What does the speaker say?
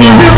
Yeah.